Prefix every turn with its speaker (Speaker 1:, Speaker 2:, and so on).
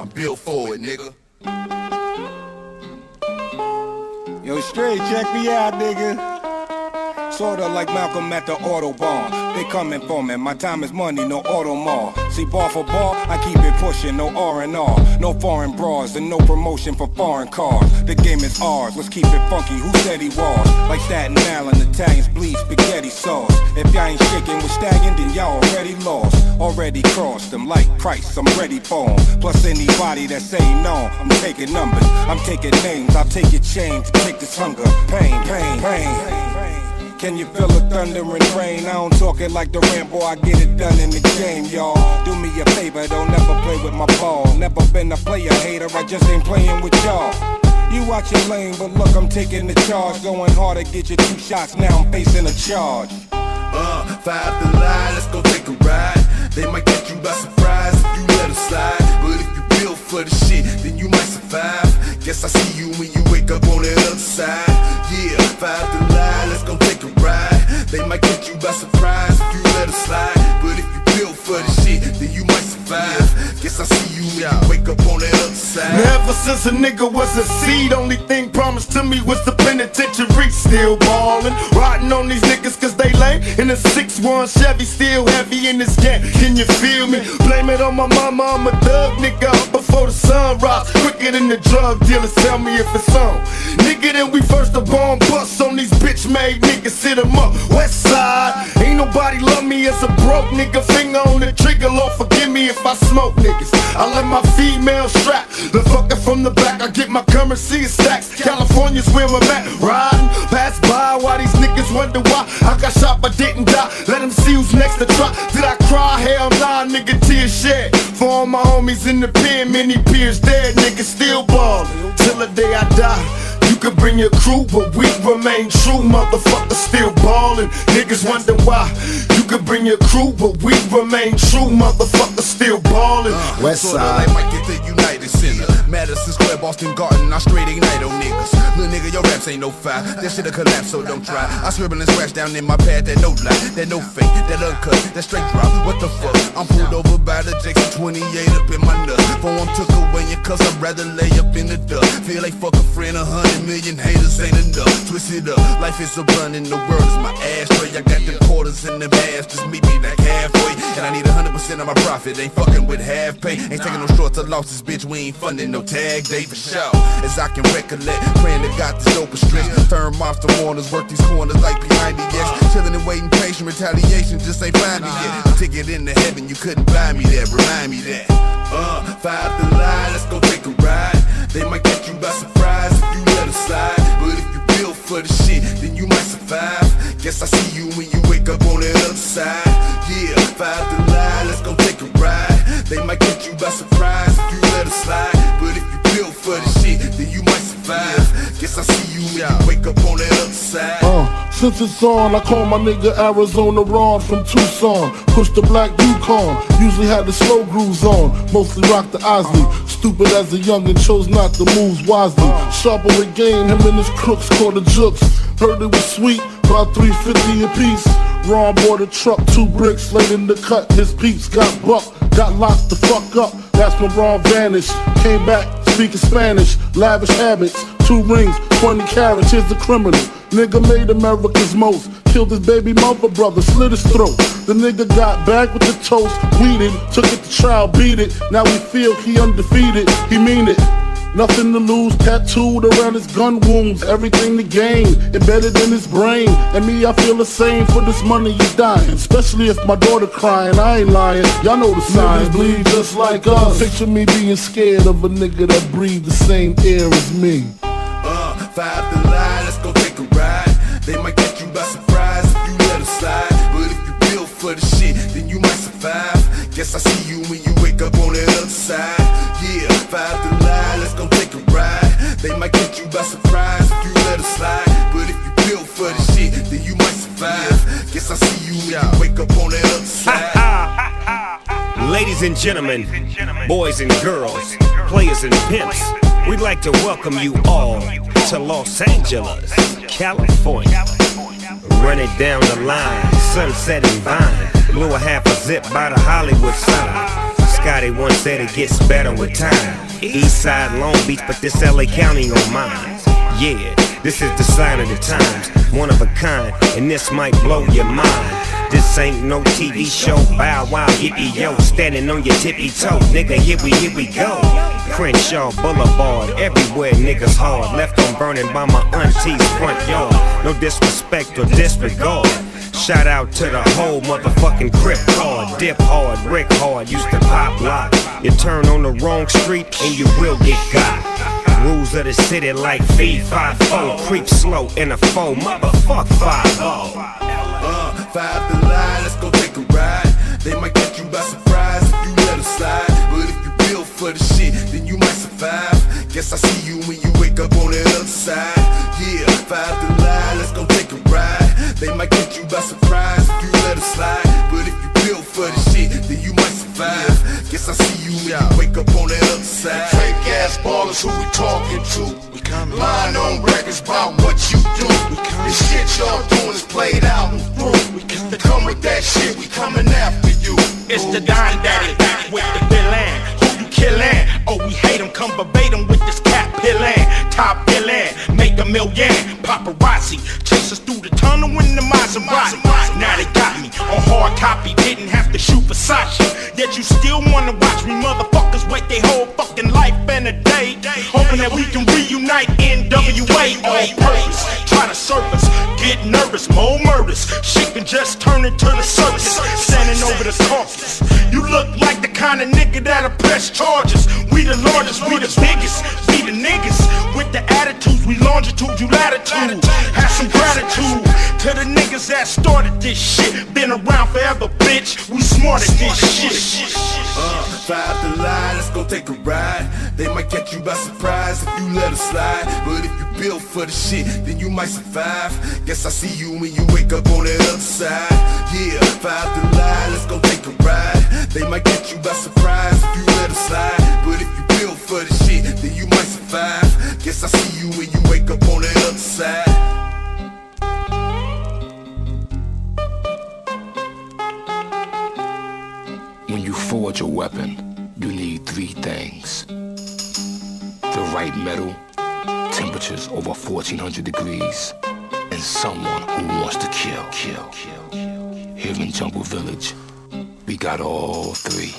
Speaker 1: I'm built for it, nigga.
Speaker 2: Yo, straight, check me out, nigga. Sorta like Malcolm at the Audubon. They coming for me, my time is money, no Audemar. See, bar for bar, I keep it pushing, no R&R. No foreign bras and no promotion for foreign cars. The game is ours, let's keep it funky, who said he was? Like Staten Island, Italians bleed spaghetti sauce. If y'all ain't shaking with stagging, then y'all already lost. Already crossed them like Christ, I'm ready for 'em. Plus anybody that say no, I'm taking numbers. I'm taking names, I'll take your chains, take this hunger. Pain, pain, pain. Can you feel the thunder and rain? I don't talk it like the Rambo, I get it done in the game, y'all. Do me a favor, don't never play with my ball. Never been a player hater, I just ain't playing with y'all. You watch your lane, but look, I'm taking the charge. Going hard to get you two shots, now I'm facing a charge.
Speaker 1: Uh, five to lie, let's go take a ride. Survive. Guess I see you when you wake up on the other side.
Speaker 3: Never since a nigga was a seed, only thing promised to me was the penitentiary. Still ballin', riding on these niggas cause they lame. In a 6-1 Chevy, still heavy in this game. Can you feel me? Blame it on my mama, I'm a thug nigga up before the sun rise. Quicker than the drug dealers, tell me if it's on. Nigga, then we first the bomb bust on these bitch made niggas, sit 'em up. West side, ain't nobody love me as a broke nigga. Finger I smoke niggas. I let my female strap, the fucker from the back. I get my currency in stacks. California's where I'm at, riding. Pass by while these niggas wonder why I got shot but didn't die. Let them see who's next to try. Did I cry? Hell nah, nigga, tears shed. For all my homies in the pen, many peers dead, your crew, but we remain true. Motherfuckers still ballin'. Niggas wonder why. You could bring your crew, but we remain true. Motherfuckers still ballin'. Uh, West
Speaker 1: Sorta
Speaker 3: side.
Speaker 1: like Mike at the United Center. Madison Square, Boston Garden, I straight ignite on niggas. Little nigga, your raps ain't no fire. That shit'll collapse, so don't try. I scribble and scratch down in my pad, that no lie, that no fake, that uncut, that straight drop. What the fuck? I'm pulled over by the Jackson 28 up in my nut. Phone took away your cause I'd rather lay up in the dust. Feel like fuck a friend, a hundred million haters ain't enough. Twist it up, life is a blunt and the world is my ashtray. I got them quarters in the ass, just meet me like halfway. And I need a hundred percent of my profit, ain't fucking with half pay. Ain't taking no shorts or losses, bitch, we ain't funding no tag day for sure. As I can recollect, praying to God this dope stretch. Turn monster warners, work these corners like behind the X. Chillin' and waiting patient, retaliation just ain't find me yet. A ticket into heaven, you couldn't buy me that, remind me that. Uh, five to lie, let's go take a ride. They might catch you by surprise for the shit, then you might survive. Guess I see you when you wake up on the other side. Yeah, five
Speaker 4: since it's on, I call my nigga Arizona Ron from Tucson. Push the black Yukon, usually had the slow grooves on. Mostly rock the Isley. Stupid as a youngin', chose not to move wisely. Sharper with game, him and his crooks called the jooks. Heard it was sweet, about 350 a piece. Ron bought a truck, two bricks, laid in the cut. His peeps got bucked, got locked the fuck up. That's when Ron vanished. Came back, speaking Spanish, lavish habits, two rings, 20 carats. Here's the criminal. Nigga made America's most. Killed his baby mother brother, slit his throat. The nigga got back with the toast, weeded, took it to trial, beat it. Now we feel he undefeated, he mean it. Nothing to lose, tattooed around his gun wounds. Everything to gain, embedded in his brain. And me, I feel the same for this money you dying. Especially if my daughter crying, I ain't lying. Y'all know the signs. Niggas bleed just like us. Picture me being scared of a nigga that breathe the same air as me.
Speaker 1: Uh, five They might catch you by surprise if you let them slide. But if you built for the shit, then you might survive. Guess I see you when you wake up on the other side. Yeah, five to lie, let's go take a ride. They might catch you by surprise if you let them slide. But if you built for the shit, then you might survive. Guess I see you when you wake up on the other side.
Speaker 5: Ladies and gentlemen, boys and girls, players and pimps, we'd like to welcome you all to Los Angeles, California. Run it down the line, sunset and vine, blew a half a zip by the Hollywood sign. Scotty once said it gets better with time. East side Long Beach, but this LA County on mine. Yeah, this is the sign of the times, one of a kind, and this might blow your mind. This ain't no TV show, bow wow, yippee yo, standing on your tippy toe, nigga, here we, here we go. Crenshaw Boulevard, everywhere niggas hard, left on burning by my auntie's front yard. No disrespect or disregard. Shout out to the whole motherfucking crip hard, dip hard, brick hard, used to pop lock. You turn on the wrong street and you will get got. Rules of the city like feed 5 creep slow in a foe, motherfuck 5
Speaker 1: Uh, five to line, let's go take a the side.
Speaker 3: Fake ass ballers who we talking to. Lying on records about what you do. The shit y'all doing is played out and through. To come with that shit, we coming after you.
Speaker 6: It's the Don Daddy back with the villain. Who you killin'? Oh, we hate him. Come verbatim with this cat pillin'. Top villain, make a million. Paparazzi chase us through the tunnel in the Maserati. Now they got me on hard copy. Didn't have to shoot Versace. Yet you still wanna watch me motherfuckers wait their whole that we can reunite NWA on purpose. Try to surface, get nervous, more murders. Shit can just turn into the circus. Standing over the corpses. You look like the kind of nigga that'll press charges. We the largest, we the biggest, we the niggas. With the attitudes, we longitude, you latitude. Have some gratitude to the niggas that started this shit. Been around forever, bitch. We smart at this shit.
Speaker 1: Uh, five to line, let's go take a ride. They might catch you by surprise if you let them slide. But if you build for the shit, then you might survive. Guess I see you when you wake up on the other side. Yeah, five to line, let's go take a ride. They might catch you by surprise if you let them slide. But if you build for the shit, then you might survive. I see you when you wake up on the other side.
Speaker 2: When you forge a weapon, you need three things. The right metal, temperatures over 1400 degrees, and someone who wants to kill, kill. Here in Jungle Village, we got all three.